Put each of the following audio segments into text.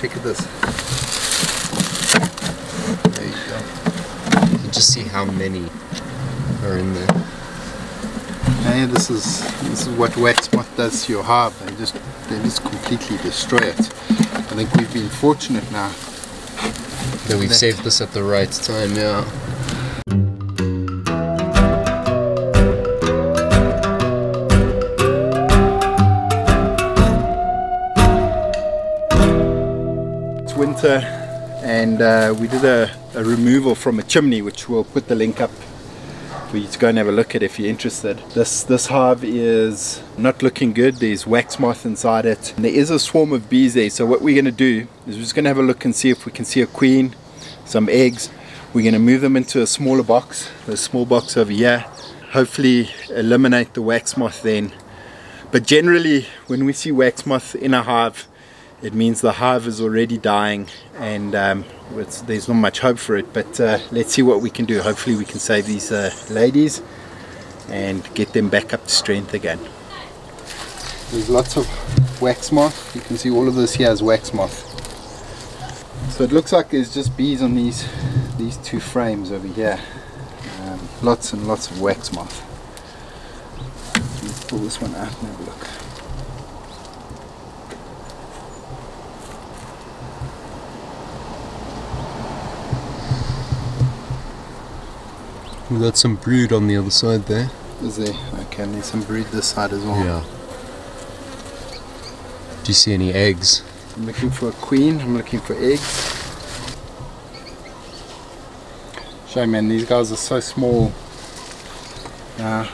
Check at this. There you go. You can just see how many are in there. Hey, this is this is what wax moth does to your hive. They just they just completely destroy it. I think we've been fortunate now. That we've That- saved this at the right time, yeah. Winter, and uh, we did a, a removal from a chimney, which we'll put the link up for you to go and have a look at if you're interested. This this hive is not looking good. There's wax moth inside it. And there is a swarm of bees there. So what we're going to do is we're just going to have a look and see if we can see a queen, some eggs. We're going to move them into a smaller box, a small box over here. Hopefully eliminate the wax moth then. But generally, when we see wax moth in a hive, it means the hive is already dying and um, there's not much hope for it but uh, let's see what we can do. Hopefully we can save these uh, ladies and get them back up to strength again. There's lots of wax moth. You can see all of this here is wax moth. So it looks like there's just bees on these these two frames over here. Um, lots and lots of wax moth. Let's pull this one out and have a look We got some brood on the other side there. Is there? Okay, and there's some brood this side as well. Yeah. Do you see any eggs? I'm looking for a queen, I'm looking for eggs. Show man, these guys are so small. Uh,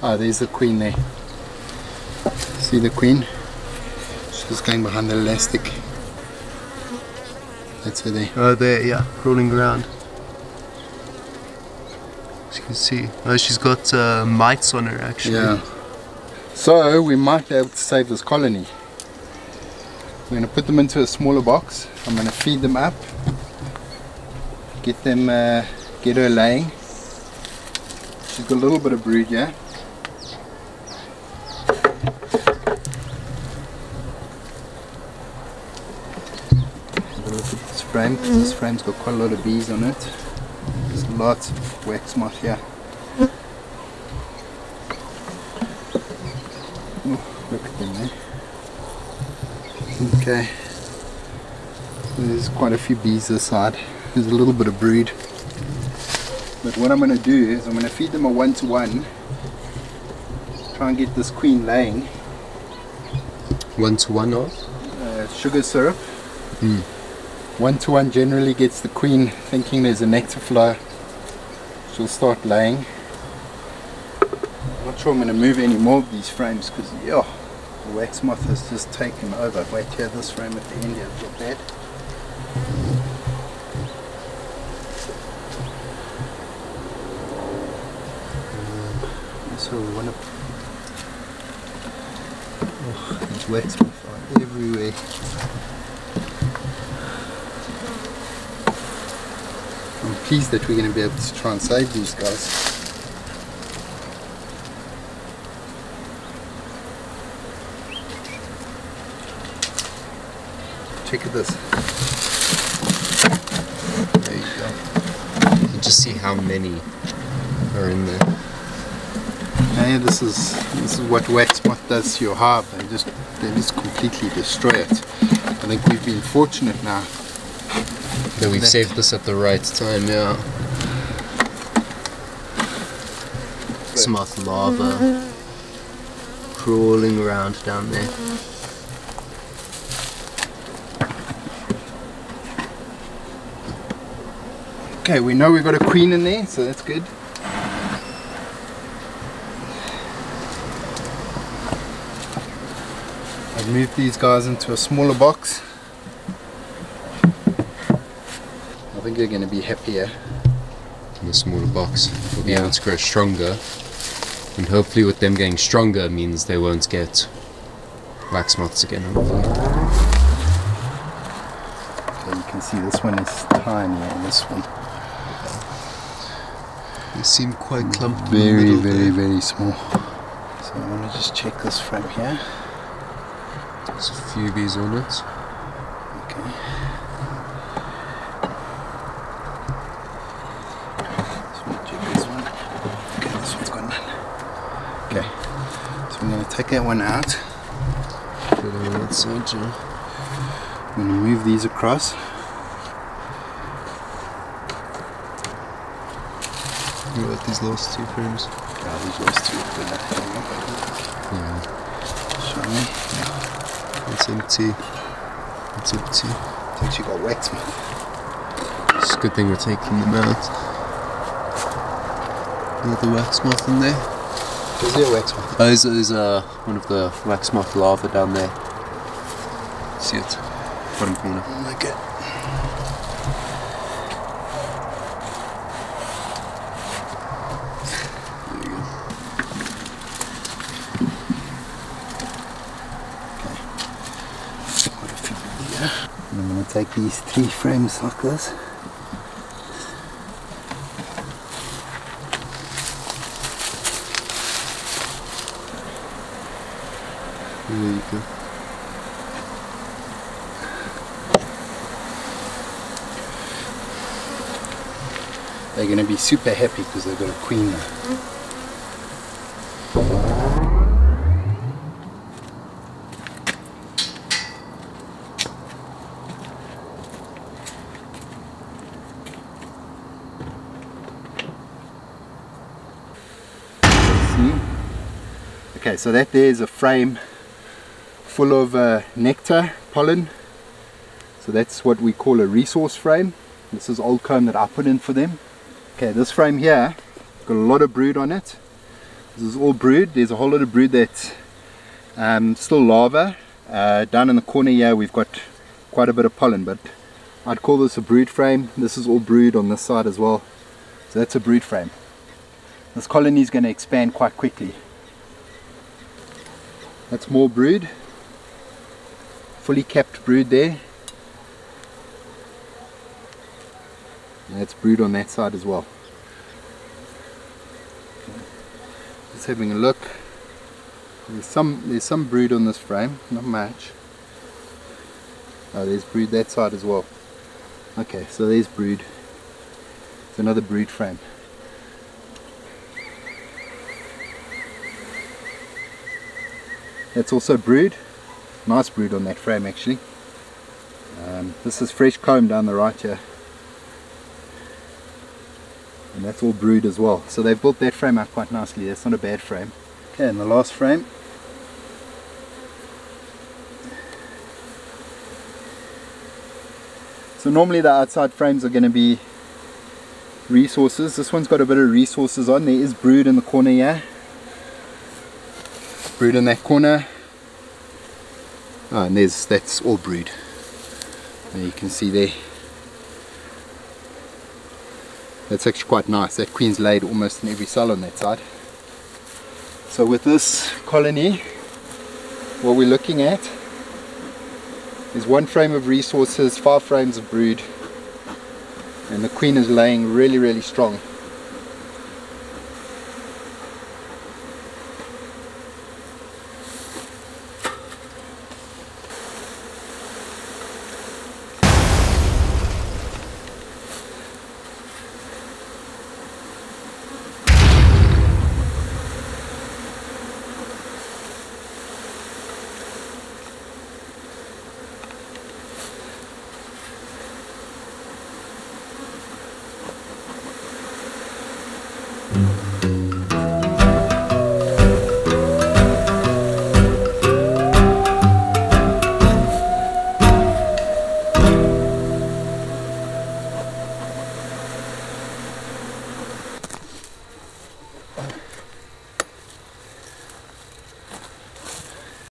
oh, there's the queen there. See the queen? She's just going behind the elastic. That's her there. Oh, there, yeah, crawling around. As you can see. Oh, she's got uh, mites on her actually. Yeah. So we might be able to save this colony. We're going to put them into a smaller box. I'm going to feed them up. Get them, uh, get her laying. She's got a little bit of brood, yeah. Have a look frame. 'cause This frame's got quite a lot of bees on it. There's lots of wax moth here. Look at them there. Okay. There's quite a few bees this side. There's a little bit of brood. But what I'm going to do is I'm going to feed them a one-to-one. Try and get this queen laying. One to one of? Uh, sugar syrup. One-to-one generally gets the queen thinking there's a nectar flow. She'll start laying. I'm not sure I'm going to move any more of these frames because, yeah, the wax moth has just taken over. Wait here, this frame at the end is not bad. So we want to. Oh, there's wax moth are everywhere. I'm that we're going to be able to try and save these guys. Check at this. There you go. You can just see how many are in there. Hey, this is this is what wax moth does to your hive. They just they just completely destroy it. I think we've been fortunate now. That we've saved this at the right time, yeah. Moth larva crawling around down there. Okay, we know we've got a queen in there, so that's good. I've moved these guys into a smaller box. I think they're going to be happier. in the smaller box. We'll be Yeah. able to grow stronger. And hopefully with them getting stronger means they won't get wax moths again, hopefully. So you can see this one is tiny and this one They seem quite clumped. very, very, very small. So I want to just check this frame here. There's a few bees on it. Okay. So we'll check this one. Okay, this one's gone. Okay. So I'm going to take that one out. Put it on that side, yeah. I'm going to move these across. What about these last two frames? Yeah, these last two. Yeah. Show me. It's empty. It's empty. It's actually got wax moth. It's a good thing we're taking them out. Another wax moth in there. Is there wax moth? Oh, there's, there's uh, one of the wax moth larvae down there. See it? Bottom corner. Okay. There you go. Quite a few here. And I'm going to take these three frames like this. There you go. They're going to be super happy because they've got a queen now. Okay, so that there is a frame full of uh, nectar, pollen. So that's what we call a resource frame. This is old comb that I put in for them. Okay, this frame here, got a lot of brood on it. This is all brood. There's a whole lot of brood that's um, still larva. Uh, down in the corner here we've got quite a bit of pollen, but I'd call this a brood frame. This is all brood on this side as well. So that's a brood frame. This colony is going to expand quite quickly. That's more brood. Fully capped brood there. And that's brood on that side as well. Just having a look. There's some there's some brood on this frame, not much. Oh, there's brood that side as well. Okay, so there's brood. It's another brood frame. That's also brood. Nice brood on that frame actually. Um, this is fresh comb down the right here. And that's all brood as well. So they've built that frame out quite nicely. That's not a bad frame. Okay, and the last frame. So normally the outside frames are going to be resources. This one's got a bit of resources on. There is brood in the corner here. Brood in that corner. Ah, oh, and there's that's all brood. And you can see there. That's actually quite nice. That queen's laid almost in every cell on that side. So with this colony, what we're looking at is one frame of resources, five frames of brood, and the queen is laying really, really strong.